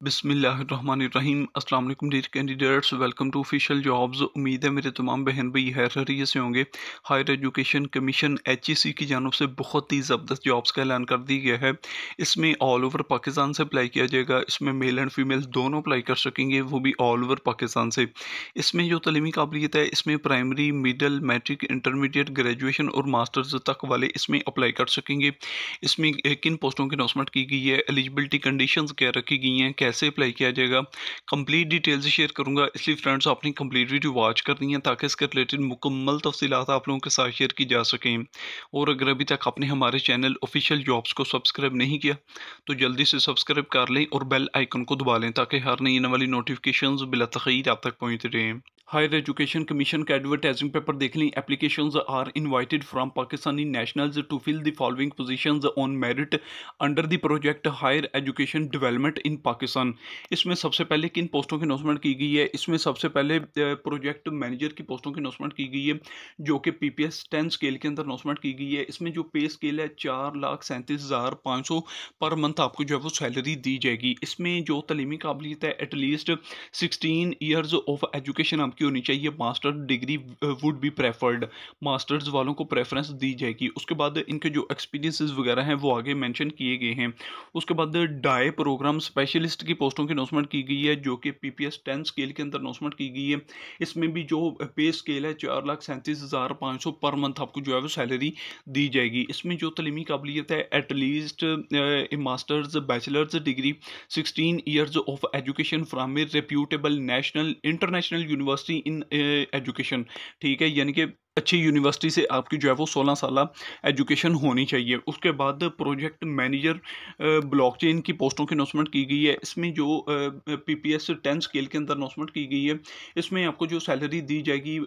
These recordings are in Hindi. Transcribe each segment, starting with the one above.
अस्सलाम वालेकुम dear candidates welcome to Official Jobs उम्मीद है मेरे तमाम बहन भाई हैर हरिय से होंगे। हायर एजुकेशन कमीशन एचईसी की जानब से बहुत ही ज़बरदस्त जॉब्स का ऐलान कर दिया गया है। इसमें ऑल ओवर पाकिस्तान से अप्लाई किया जाएगा। इसमें मेल एंड फीमेल दोनों अप्लाई कर सकेंगे, वो भी ऑल ओवर पाकिस्तान से। इसमें जो तलीमी काबिलियत है, इसमें primary middle matric intermediate graduation और मास्टर्स तक वाले इसमें अप्लाई कर सकेंगे। इसमें किन पोस्टों की अनाउंसमेंट की गई है? एलिजिबिलिटी कंडीशन क्या रखी गई हैं? कैसे अप्लाई किया जाएगा? कंप्लीट डिटेल्स शेयर करूँगा, इसलिए फ्रेंड्स आपने कंप्लीट वीडियो वॉच करनी है, ताकि इसके रिलेटेड मुकम्मल तफसीत आप लोगों के साथ शेयर की जा सकें। और अगर अभी तक आपने हमारे चैनल ऑफिशियल जॉब्स को सब्सक्राइब नहीं किया तो जल्दी से सब्सक्राइब कर लें और बेल आइकन को दबा लें, ताकि हर नई आने वाली नोटिफिकेशन बिला तखीर आप तक पहुँच रहें। हायर एजुकेशन कमीशन का एडवर्टाइजिंग पेपर देख लें application are invited from Pakistani nationals to fill the following positions on merit under the project higher education development in Pakistan इसमें सबसे पहले किन पोस्टों की अनाउंसमेंट की गई है? इसमें सबसे पहले प्रोजेक्ट मैनेजर की पोस्टों की अनाउंसमेंट की गई है, जो कि P P S ten scale के अंदर अनाउंसमेंट की गई है। इसमें जो पे स्केल है, चार लाख सैंतीस हज़ार पाँच सौ पर मंथ आपको जो है वो सैलरी दी जाएगी। इसमें जो तलीमी काबिलियत है at least sixteen years of education आपकी होनी चाहिए। Master degree would be preferred masters वालों को प्रेफरेंस दी जाएगी। उसके बाद इनके जो एक्सपीरियंसेस वगैरह हैं, वो आगे मेंशन किए गए हैं। उसके बाद डाई प्रोग्राम स्पेशलिस्ट की पोस्टों की अनाउंसमेंट की गई है, जो कि P P S ten scale के अंदर अनाउंसमेंट की गई है। इसमें भी जो पे स्केल है, चार लाख सैंतीस हज़ार पाँच सौ पर मंथ आपको जो है वो सैलरी दी जाएगी। इसमें जो तलीमी काबिलियत है at least masters bachelors degree sixteen years of education from a reputable national international university in education ठीक है, यानी कि अच्छी यूनिवर्सिटी से आपकी जो है वो सोलह साल एजुकेशन होनी चाहिए। उसके बाद प्रोजेक्ट मैनेजर ब्लॉकचेन की पोस्टों की अनाउंसमेंट की गई है। इसमें जो पीपीएस टेन स्केल के अंदर अनाउंसमेंट की गई है। इसमें आपको जो सैलरी दी जाएगी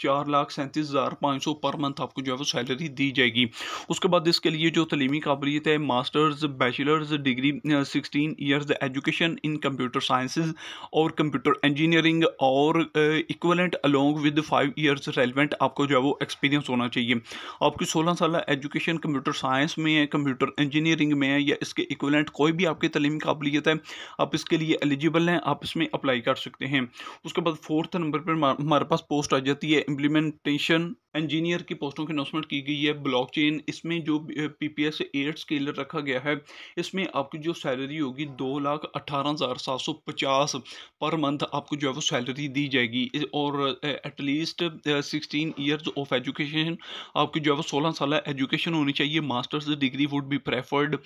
चार लाख सैंतीस हज़ार पाँच सौ पर मंथ आपको जो है वो सैलरी दी जाएगी। उसके बाद इसके लिए जो तलीमी काबिलियत है masters bachelors degree sixteen years education in computer sciences और कंप्यूटर इंजीनियरिंग और equivalent along with five years relevant आप आपको जो है वो एक्सपीरियंस होना चाहिए। आपकी सोलह साल एजुकेशन कंप्यूटर साइंस में है कंप्यूटर इंजीनियरिंग में है, या इसके इक्वलेंट कोई भी आपकी तलीमी काबिलियत है, आप इसके लिए एलिजिबल हैं, आप इसमें अप्लाई कर सकते हैं। उसके बाद फोर्थ नंबर पर हमारे पास पोस्ट आ जाती है इम्प्लीमेंटेशन इंजीनियर की पोस्टों की अनाउंसमेंट की गई है ब्लॉकचेन इसमें जो P P S eight scale रखा गया है इसमें आपकी जो सैलरी होगी दो लाख अट्ठारह हज़ार सात सौ पचास पर मंथ आपको जो है वो सैलरी दी जाएगी। और at least sixteen years of education आपकी जो है वो सोलह साल एजुकेशन होनी चाहिए। Masters degree would be preferred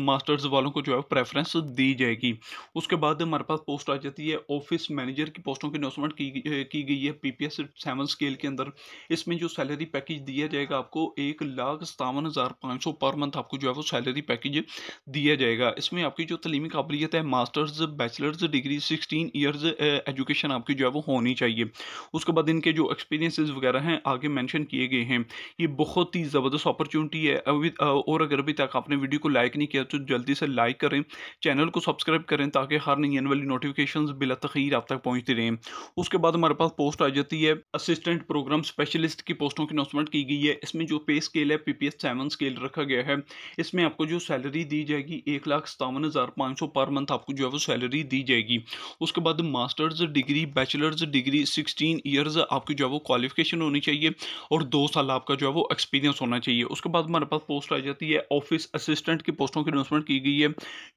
masters वालों को जो है प्रेफरेंस दी जाएगी। उसके बाद हमारे पास पोस्ट आ जाती है। ऑफ़िस मैनेजर की पोस्टों की अनाउंसमेंट की, की गई है P P S seven scale के अंदर। इस इसमें जो सैलरी पैकेज दिया जाएगा आपको एक लाख सतावन हज़ार पाँच सौ पर मंथ आपको जो है वो सैलरी पैकेज दिया जाएगा। इसमें आपकी जो तलीमी काबिलियत है masters bachelors degree sixteen years education आपकी जो है वो होनी चाहिए। उसके बाद इनके जो एक्सपीरियंसेस वगैरह हैं, आगे मैंशन किए गए हैं। ये बहुत ही ज़बरदस्त अपॉर्चुनिटी है। अभी और अगर अभी तक आपने वीडियो को लाइक नहीं किया तो जल्दी से लाइक करें। चैनल को सब्सक्राइब करें, ताकि हर नई आने वाली नोटिफिकेशन बिला तखीर आप तक पहुँचती रहें। उसके बाद हमारे पास पोस्ट आ जाती है। असिस्टेंट प्रोग्राम स्पेशलिस्ट लिस्ट की पोस्टों की अनाउंसमेंट की गई है। इसमें जो पे स्केल है P P S seven scale रखा गया है। इसमें आपको जो सैलरी दी जाएगी, एक लाख सतावन हज़ार पाँच सौ पर मंथ आपको जो है वो सैलरी दी जाएगी। उसके बाद masters degree bachelors degree sixteen years आपकी जो है वो क्वालिफिकेशन होनी चाहिए और दो साल आपका जो है वो एक्सपीरियंस होना चाहिए। उसके बाद हमारे पास पोस्ट आ जाती है ऑफ़िस असिस्टेंट की पोस्टों की अनाउंसमेंट की गई है,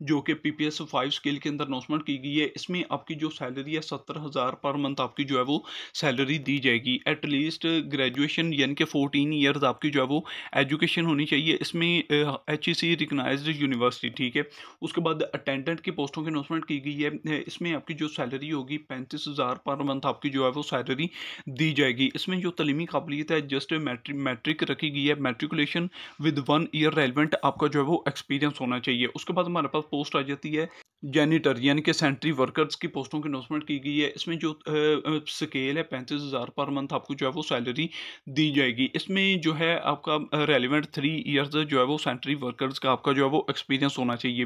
जो कि P P S five scale के अंदर अनाउंसमेंट की गई है। इसमें आपकी जो सैलरी है, सत्तर हज़ार पर मंथ आपकी जो है वो सैलरी दी जाएगी। एटलीस्ट ग्रेजुएशन यानी कि फोर्टीन ईयर्स आपकी जो है वो एजुकेशन होनी चाहिए। इसमें H E C recognised university ठीक है? उसके बाद अटेंडेंट की पोस्टों की अनाउंसमेंट की गई है। इसमें आपकी जो सैलरी होगी, पैंतीस हज़ार पर मंथ आपकी जो है वो सैलरी दी जाएगी। इसमें जो तलीमी काबिलियत है जस्ट मैट्रिक मैट्रिक रखी गई है। Matriculation with one year relevant आपका जो है वो एक्सपीरियंस होना चाहिए। उसके बाद हमारे पास पोस्ट आ जाती है। जैनिटर यानी कि सेंट्री वर्कर्स की पोस्टों की अनाउंसमेंट की गई है। इसमें जो स्केल है, पैंतीस हज़ार पर मंथ आपको जो है वो सैलरी दी जाएगी। इसमें जो है आपका रेलिवेंट थ्री ईयर्स जो है वो सेंट्री वर्कर्स का आपका जो है वो एक्सपीरियंस होना चाहिए।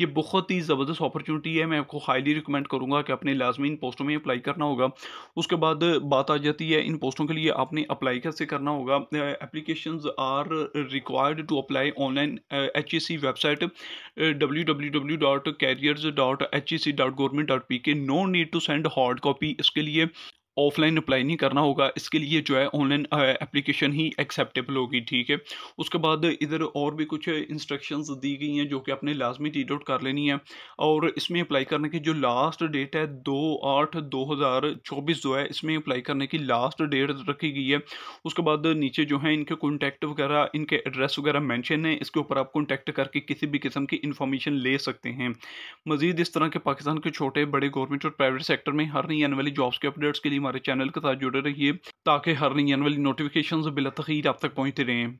ये बहुत ही ज़बरदस्त अपॉर्चुनिटी है। मैं आपको हाईली रिकमेंड करूँगा कि अपने लाजमी इन पोस्टों में अप्लाई करना होगा। उसके बाद बात आ जाती है, इन पोस्टों के लिए आपने अप्लाई कैसे करना होगा। Application are required to apply online H website W W W dot careers dot H E C dot government dot P K no need to send hard copy इसके लिए ऑफलाइन अप्लाई नहीं करना होगा, इसके लिए जो है ऑनलाइन एप्लीकेशन ही एक्सेप्टेबल होगी, ठीक है? उसके बाद इधर और भी कुछ इंस्ट्रक्शंस दी गई हैं जो कि आपने लाजमी रीड आउट कर लेनी है। और इसमें अप्लाई करने की जो लास्ट डेट है, दो आठ दो हज़ार चौबीस जो है, इसमें अप्लाई करने की लास्ट डेट रखी गई है। उसके बाद नीचे जो है इनके कॉन्टैक्ट वगैरह, इनके एड्रेस वगैरह मैंशन है, इसके ऊपर आप कॉन्टैक्ट करके किसी भी किस्म की इन्फॉर्मेशन ले सकते हैं। मजीद इस तरह के पाकिस्तान के छोटे, बड़े गवर्नमेंट और प्राइवेट सेक्टर में हर नई आने वाली जॉब्स के अपडेट्स के लिए हमारे चैनल के साथ जुड़े रहिए ताकि हर नई आने वाली नोटिफिकेशन बिला तखीर आप तक पहुँचते रहें।